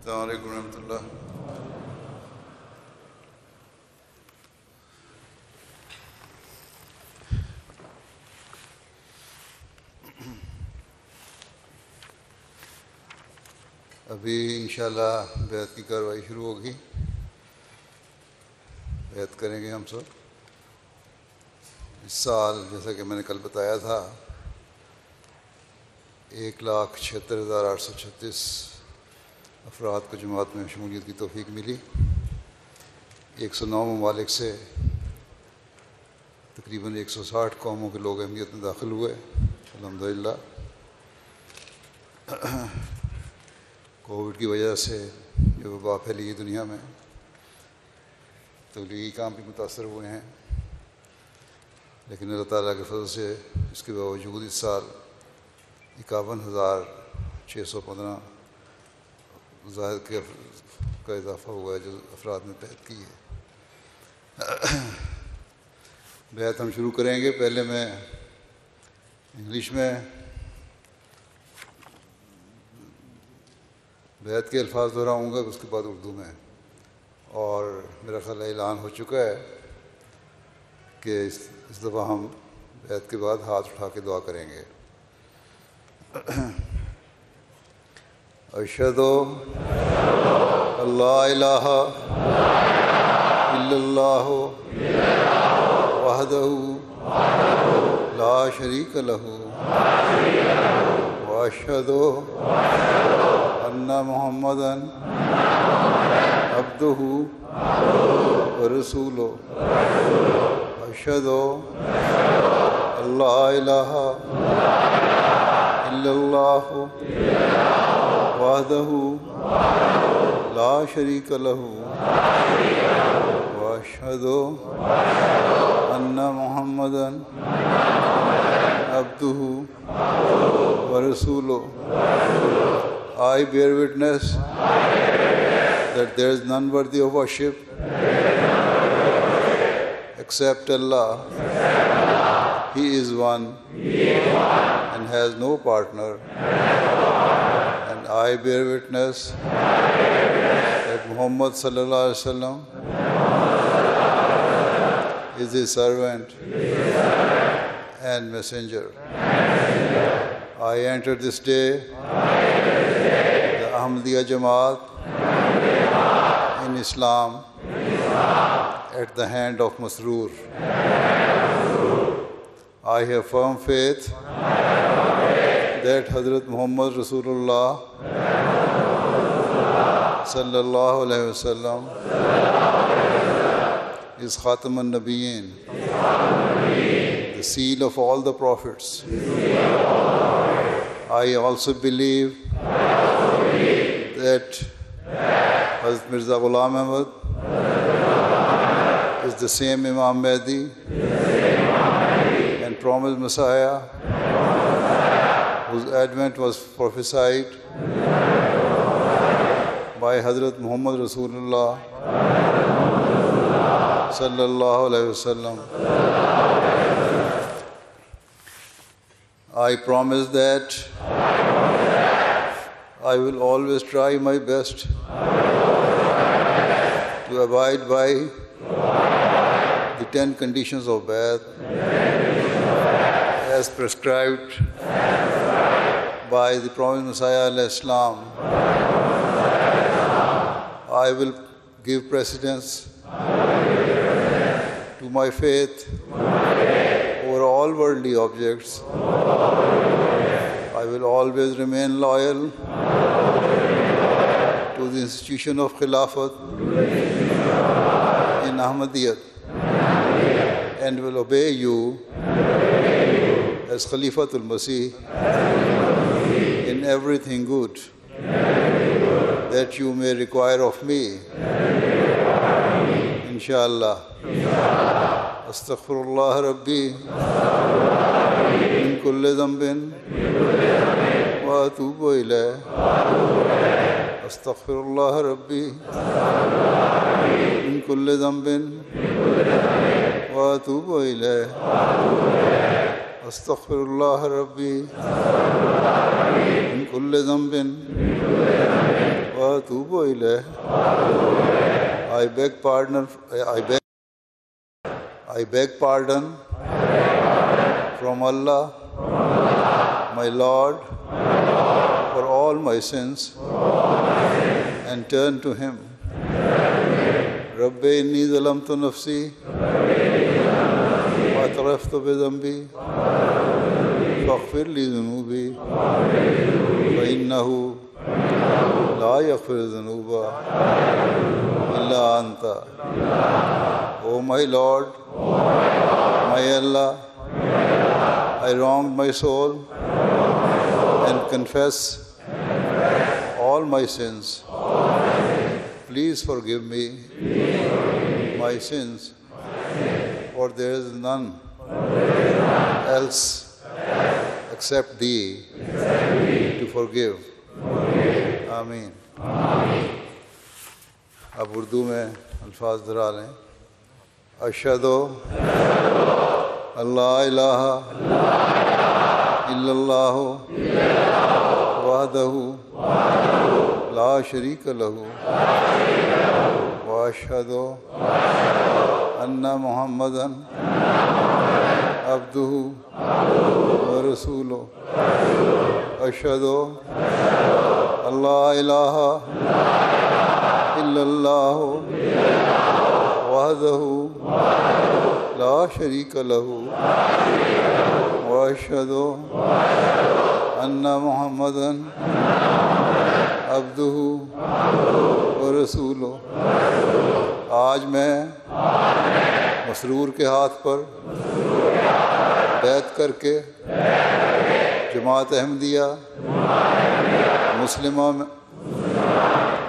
السلام علیکم ورحمۃ اللہ۔ ابھی انشاءاللہ بیعت کی کارروائی شروع ہوگی۔ بیعت کریں گے ہم سب۔ اس سال جیسا کہ میں نے کل بتایا تھا، ایک لاکھ چھہتر ہزار آٹھ سو چھتیس افراد کو جماعت میں شمولیت کی توفیق ملی۔ ایک سو نو ممالک سے تقریباً ایک سو ساٹھ قوموں کے لوگ اہمیت میں داخل ہوئے۔ الحمد للہ کووڈ کی وجہ سے جو وبا پھیلی ہے دنیا میں، تبلیغی کام بھی متاثر ہوئے ہیں۔ لیکن اللہ تعالیٰ کے فضل سے اس کے باوجود اس سال اکاون ہزار چھ سو پندرہ زائد کے کا اضافہ ہوا ہے جو افراد نے بیعت کی ہے۔ بیعت ہم شروع کریں گے۔ پہلے میں انگلش میں بیعت کے الفاظ دہراؤں گا، اس کے بعد اردو میں۔ اور میرا خیال اعلان ہو چکا ہے کہ اس اس دفعہ ہم بیعت کے بعد ہاتھ اٹھا کے دعا کریں گے۔ اشہد اللہ الہ الا اللہ وحدہ لا شریک لہ واشہد ان محمدا عبدہ ورسولہ اشہد اللہ الہ الا اللہ وحدہ لا شریک لہ واشہد ان محمدا عبدہ ورسولہ I bear witness that there is none worthy of worship except Allah. He is one and has no partner. And I bear witness that Muhammad sallallahu alaihi wasallam is his servant and messenger. I enter this day the Ahmadiyya Jamaat in Islam at the hand of Masroor. I have firm faith that Hazrat Muhammad رسول اللہ صلی اللہ علیہ وسلم is خاتم النبیین. Seal of all the prophets I also believe that Hazrat Mirza Ghulam Ahmad is the same امام مہدی مسایا advent was prophesied by Hazrat Muhammad Rasulullah sallallahu alaihi wasallam. I promise that I will always try my best to abide by the ten conditions of Bai'at as prescribed by the Prophet Messiah alayhi salam. I will give precedence to my faith over all worldly objects. I will always remain loyal to the institution of Khilafat in Ahmadiyyat and will obey you as Khalifatul Masih in everything good that you may require of me. Inshallah. Astaghfirullah Rabbi min kulli dhanbin wa atubu ilayh. Astaghfirullah Rabbi min kulli dhanbin wa atubu ilayh. Astaghfirullah Rabbi min kulli dhanbin wa atubu ilayh. I beg pardon. I beg. I beg pardon from Allah, my Lord, for all my sins, and turn to Him. Rabbi inni zalamtu nafsi dhanbi faghfir li dhunubi fa innahu la yaghfiru dhunuba illa anta. O my Lord, my Allah, I wronged my soul and confess all my sins. Please forgive me my sins, for there is none else except Thee to forgive. Ameen. اب اردو میں الفاظ درا لیں اشہد اللہ الہ الا اللہ وحدہ لا شریک لہ واشہد ان محمدا عبدہ ورسولہ اشہد اللہ الہ الا اللہ وحدہ لا شریک لہ واشہد ان محمدا عبدہ ورسولہ آج میں مسرور کے ہاتھ پر بیعت کر کے جماعت احمدیہ مسلمہ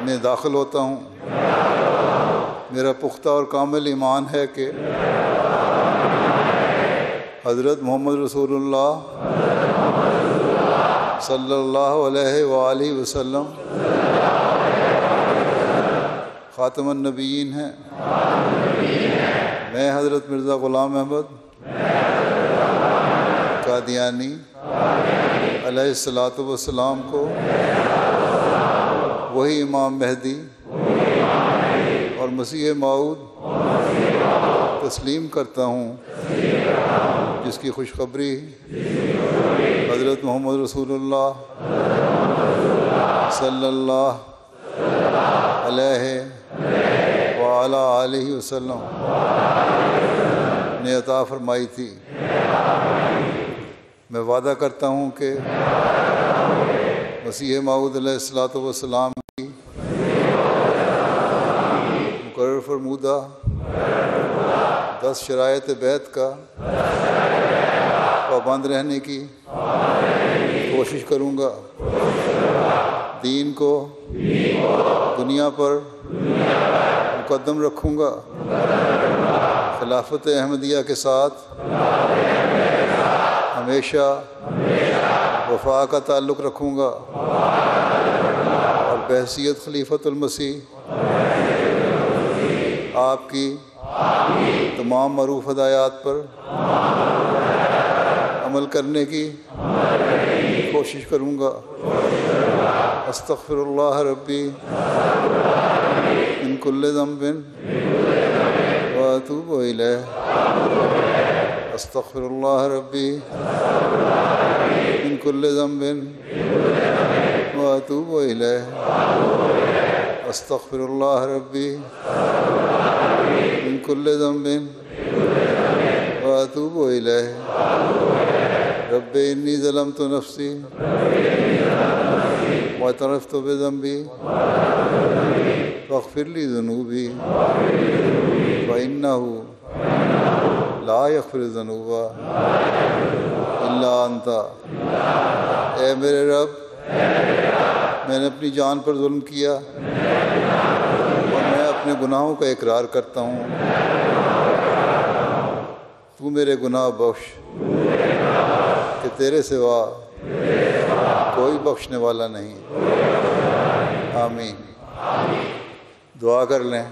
میں داخل ہوتا ہوں۔ میرا پختہ اور کامل ایمان ہے کہ حضرت محمد رسول اللہ صلی اللہ علیہ وآلہ وسلم خاتم النبیین ہیں۔ میں حضرت مرزا غلام احمد قادیانی علیہ السلاۃ والسلام کو وہی امام مہدی اور مسیح معود تسلیم کرتا ہوں، جس کی خوشخبری حضرت محمد رسول اللہ صلی اللہ علیہ وعلیٰ علیہ وسلم نے عطا فرمائی تھی۔ میں وعدہ کرتا ہوں کہ مسیح معود علیہ السلاۃ والسلام کی مقرر فرمودہ دس شرائط بیت کا پابند رہنے کی کوشش کروں گا۔ دین کو دنیا پر مقدم رکھوں گا۔ خلافت احمدیہ کے ساتھ ہمیشہ وفا کا تعلق رکھوں گا۔ اور بحثیت خلیفۃ المسیح آپ کی تمام معروف ہدایات پر عمل کرنے کی کوشش کروں گا۔ استغفر اللہ ربی ان کل ذنب واتوب الیہ۔ استغفر اللہ ربی من کل ذنب واتوب الیہ۔ استغفر اللہ ربی من کل ذنب واتوب الیہ۔ رب انی ظلمت نفسی واعترفت بذنبی فاغفر لی ذنوبی فإنه لا یغفر الذنوب الا انت اے میرے رب، میں نے اپنی جان پر ظلم کیا اور میں اپنے گناہوں کا اقرار کرتا ہوں۔ تو میرے گناہ بخش۔ تیرے سوا کوئی بخشنے والا نہیں۔ آمین۔ دعا کر لیں۔